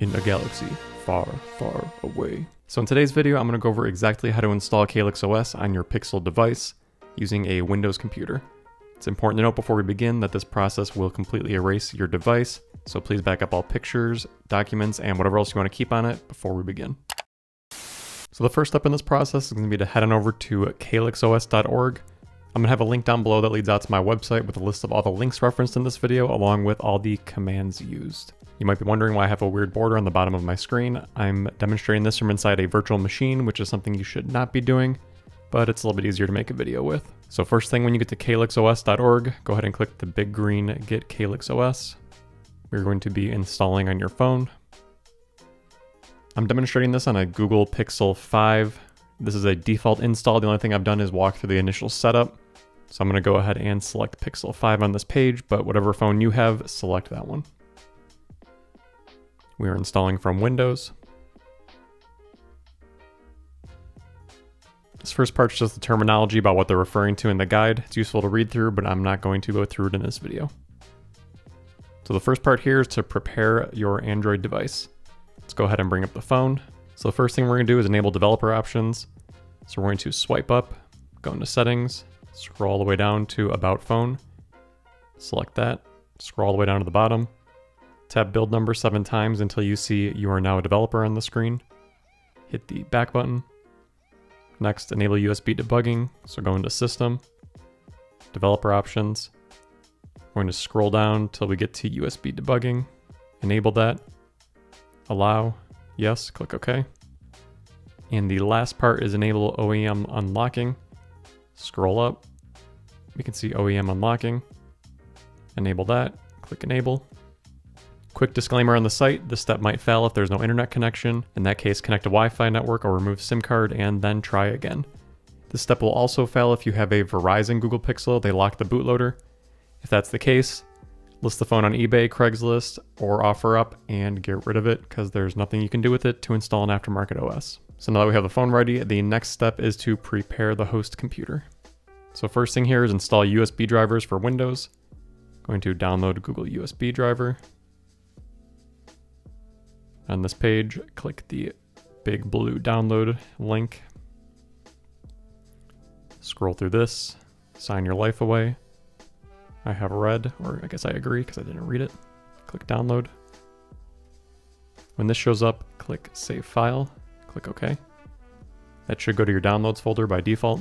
in a galaxy far, far away. So in today's video, I'm going to go over exactly how to install Calyx OS on your Pixel device using a Windows computer. It's important to note before we begin that this process will completely erase your device, so please back up all pictures, documents, and whatever else you want to keep on it before we begin. So the first step in this process is going to be to head on over to calyxos.org. I'm going to have a link down below that leads out to my website with a list of all the links referenced in this video along with all the commands used. You might be wondering why I have a weird border on the bottom of my screen. I'm demonstrating this from inside a virtual machine, which is something you should not be doing, but it's a little bit easier to make a video with. So first thing when you get to calyxos.org, go ahead and click the big green Get Calyx OS. We're going to be installing on your phone. I'm demonstrating this on a Google Pixel 5. This is a default install. The only thing I've done is walk through the initial setup. So I'm going to go ahead and select Pixel 5 on this page, but whatever phone you have, select that one. We are installing from Windows. This first part is just the terminology about what they're referring to in the guide. It's useful to read through, but I'm not going to go through it in this video. So the first part here is to prepare your Android device. Let's go ahead and bring up the phone. So the first thing we're gonna do is enable developer options. So we're going to swipe up, go into settings, scroll all the way down to about phone, select that, scroll all the way down to the bottom, tap build number seven times until you see you are now a developer on the screen. Hit the back button. Next, enable USB debugging. So go into system, developer options. We're going to scroll down till we get to USB debugging. Enable that. Allow. Yes, click OK. And the last part is enable OEM unlocking. Scroll up. We can see OEM unlocking. Enable that. Click enable. Quick disclaimer on the site, this step might fail if there's no internet connection. In that case, connect a Wi-Fi network or remove SIM card and then try again. This step will also fail if you have a Verizon Google Pixel, they lock the bootloader. If that's the case, list the phone on eBay, Craigslist, or OfferUp and get rid of it because there's nothing you can do with it to install an aftermarket OS. So now that we have the phone ready, the next step is to prepare the host computer. So first thing here is install USB drivers for Windows. Going to download Google USB driver. On this page, click the big blue download link. Scroll through this, sign your life away. I have read, or I guess I agree because I didn't read it. Click download. When this shows up, click save file, click OK. That should go to your downloads folder by default.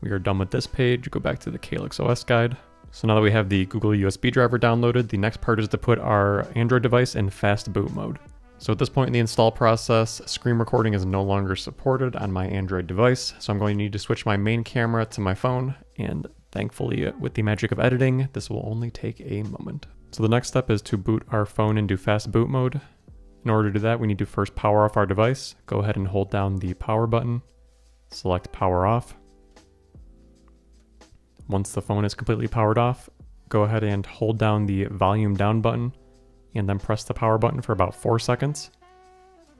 We are done with this page, go back to the Calyx OS guide. So now that we have the Google USB driver downloaded, the next part is to put our Android device in fast boot mode. So at this point in the install process, screen recording is no longer supported on my Android device, so I'm going to need to switch my main camera to my phone, and thankfully uh, with the magic of editing, this will only take a moment. So the next step is to boot our phone into fast boot mode. In order to do that, we need to first power off our device. Go ahead and hold down the power button, select power off. Once the phone is completely powered off, go ahead and hold down the volume down button and then press the power button for about four seconds.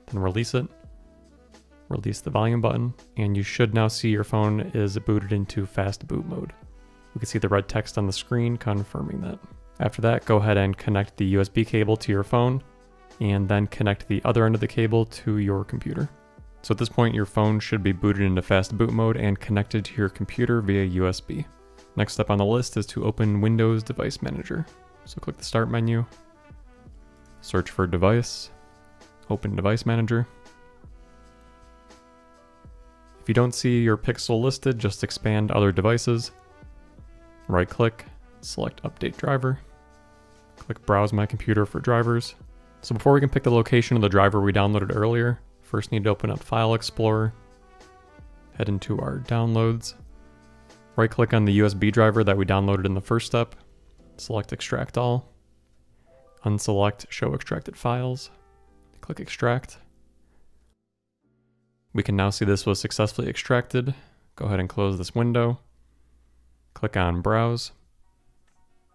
Then release it. Release the volume button, and you should now see your phone is booted into fast boot mode. We can see the red text on the screen confirming that. After that, go ahead and connect the USB cable to your phone, and then connect the other end of the cable to your computer. So at this point, your phone should be booted into fast boot mode and connected to your computer via USB. Next up on the list is to open Windows Device Manager. So click the Start menu, search for device, open device manager. If you don't see your pixel listed, just expand other devices. Right click, select update driver. Click browse my computer for drivers. So before we can pick the location of the driver we downloaded earlier, first need to open up File Explorer, head into our downloads, right click on the USB driver that we downloaded in the first step, select extract all, unselect show extracted files, click extract. We can now see this was successfully extracted. Go ahead and close this window. Click on browse.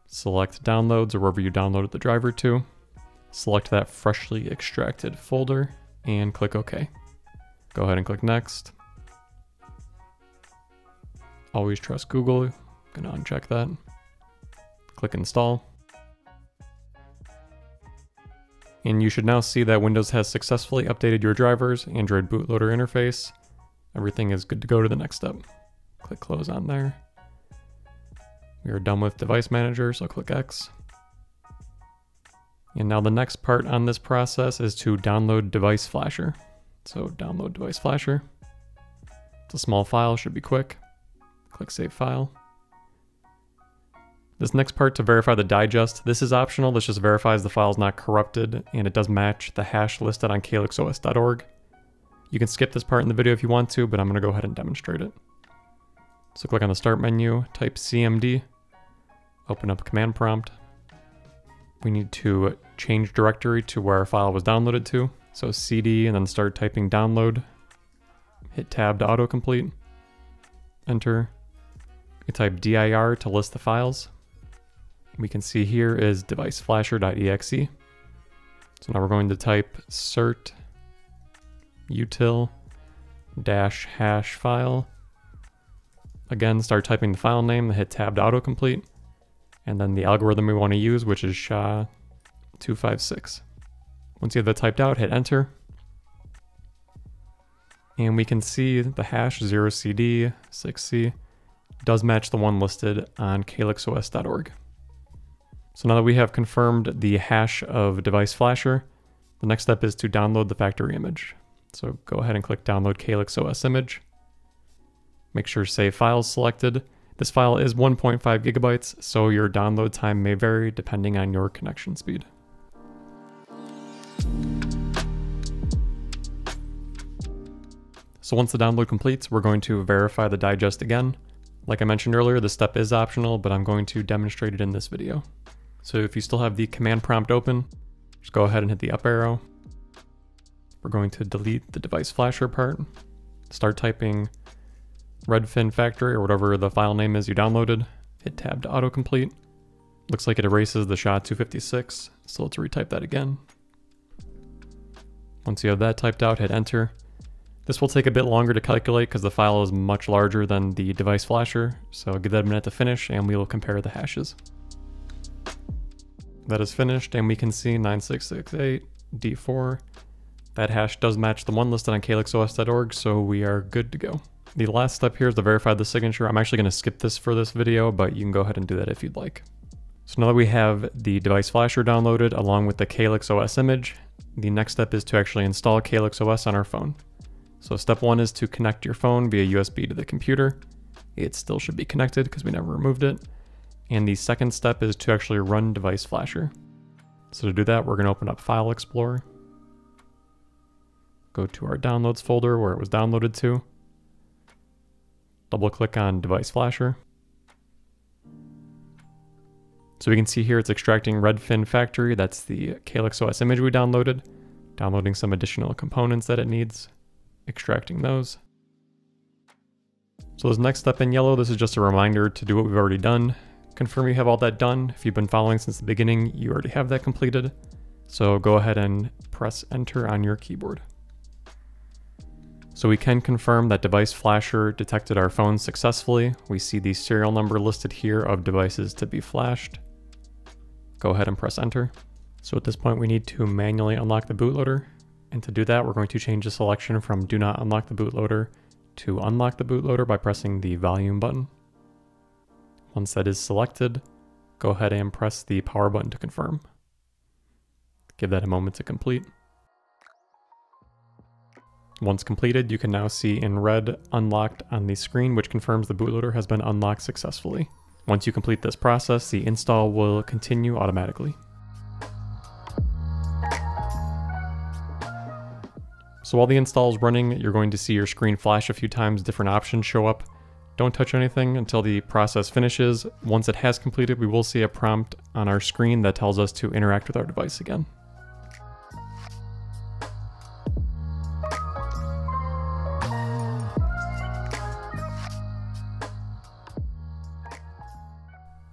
Select downloads or wherever you downloaded the driver to. Select that freshly extracted folder and click OK. Go ahead and click next. Always trust Google. Gonna uncheck that. Click install. And you should now see that Windows has successfully updated your drivers, Android bootloader interface. Everything is good to go to the next step. Click close on there. We are done with device manager, so click X. And now the next part on this process is to download device flasher. So download device flasher. It's a small file, should be quick. Click save file. This next part to verify the digest, this is optional. This just verifies the file is not corrupted and it does match the hash listed on calyxos.org. You can skip this part in the video if you want to, but I'm gonna go ahead and demonstrate it. So click on the start menu, type CMD, open up command prompt. We need to change directory to where our file was downloaded to. So cd and then start typing download. Hit tab to autocomplete. Enter. You type dir to list the files we can see here is deviceflasher.exe. So now we're going to type cert util dash hash file. Again, start typing the file name, hit tab to autocomplete, and then the algorithm we want to use, which is SHA-256. Once you have that typed out, hit enter. And we can see the hash 0cd 6c does match the one listed on calyxos.org. So now that we have confirmed the hash of device flasher, the next step is to download the factory image. So go ahead and click download Calyx OS image. Make sure save files selected. This file is 1.5 gigabytes, so your download time may vary depending on your connection speed. So once the download completes, we're going to verify the digest again. Like I mentioned earlier, this step is optional, but I'm going to demonstrate it in this video. So if you still have the command prompt open, just go ahead and hit the up arrow. We're going to delete the device flasher part. Start typing Redfin Factory or whatever the file name is you downloaded. Hit tab to autocomplete. Looks like it erases the SHA-256, so let's retype that again. Once you have that typed out, hit enter. This will take a bit longer to calculate because the file is much larger than the device flasher, so give that a minute to finish and we will compare the hashes. That is finished and we can see 9668 D4. That hash does match the one listed on calyxos.org, so we are good to go. The last step here is to verify the signature. I'm actually going to skip this for this video, but you can go ahead and do that if you'd like. So now that we have the device flasher downloaded along with the Calyx OS image, the next step is to actually install Calyx OS on our phone. So step one is to connect your phone via USB to the computer. It still should be connected because we never removed it. And the second step is to actually run device flasher. So to do that, we're gonna open up File Explorer, go to our downloads folder where it was downloaded to, double click on device flasher. So we can see here it's extracting Redfin Factory, that's the Calyx OS image we downloaded, downloading some additional components that it needs, extracting those. So this next step in yellow, this is just a reminder to do what we've already done, confirm you have all that done. If you've been following since the beginning, you already have that completed. So go ahead and press enter on your keyboard. So we can confirm that device flasher detected our phone successfully. We see the serial number listed here of devices to be flashed. Go ahead and press enter. So at this point we need to manually unlock the bootloader. And to do that, we're going to change the selection from do not unlock the bootloader to unlock the bootloader by pressing the volume button. Once that is selected, go ahead and press the power button to confirm. Give that a moment to complete. Once completed, you can now see in red unlocked on the screen, which confirms the bootloader has been unlocked successfully. Once you complete this process, the install will continue automatically. So while the install is running, you're going to see your screen flash a few times, different options show up. Don't touch anything until the process finishes. Once it has completed, we will see a prompt on our screen that tells us to interact with our device again.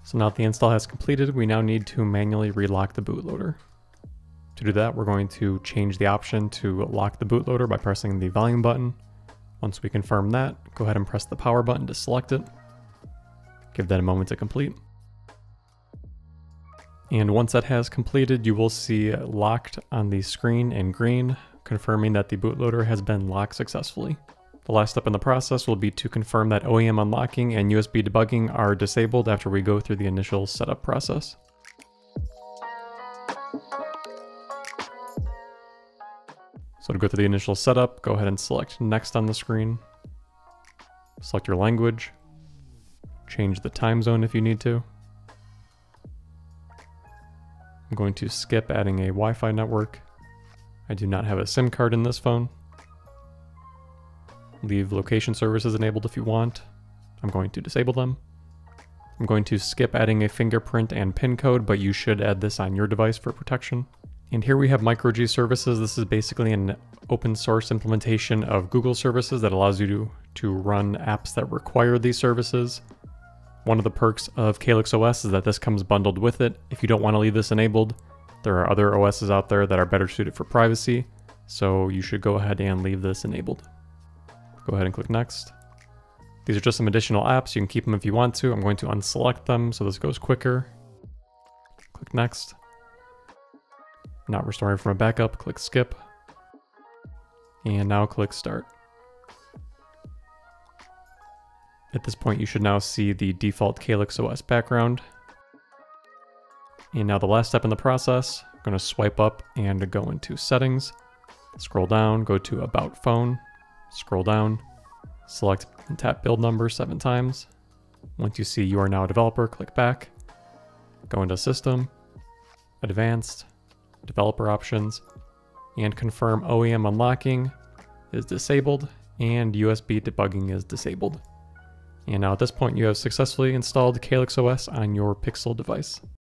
So now that the install has completed, we now need to manually relock the bootloader. To do that, we're going to change the option to lock the bootloader by pressing the volume button once we confirm that, go ahead and press the power button to select it. Give that a moment to complete. And once that has completed, you will see locked on the screen in green, confirming that the bootloader has been locked successfully. The last step in the process will be to confirm that OEM unlocking and USB debugging are disabled after we go through the initial setup process. So to go through the initial setup, go ahead and select next on the screen. Select your language. Change the time zone if you need to. I'm going to skip adding a Wi-Fi network. I do not have a SIM card in this phone. Leave location services enabled if you want. I'm going to disable them. I'm going to skip adding a fingerprint and PIN code, but you should add this on your device for protection. And here we have MicroG services. This is basically an open source implementation of Google services that allows you to, to run apps that require these services. One of the perks of Calyx OS is that this comes bundled with it. If you don't want to leave this enabled, there are other OSs out there that are better suited for privacy, so you should go ahead and leave this enabled. Go ahead and click next. These are just some additional apps. You can keep them if you want to. I'm going to unselect them so this goes quicker. Click next. Not restoring from a backup, click skip. And now click start. At this point, you should now see the default Calyx OS background. And now the last step in the process, I'm going to swipe up and go into settings, scroll down, go to about phone, scroll down, select and tap build number seven times. Once you see you are now a developer, click back, go into system, advanced, developer options, and confirm OEM unlocking is disabled and USB debugging is disabled. And now at this point you have successfully installed Calyx OS on your Pixel device.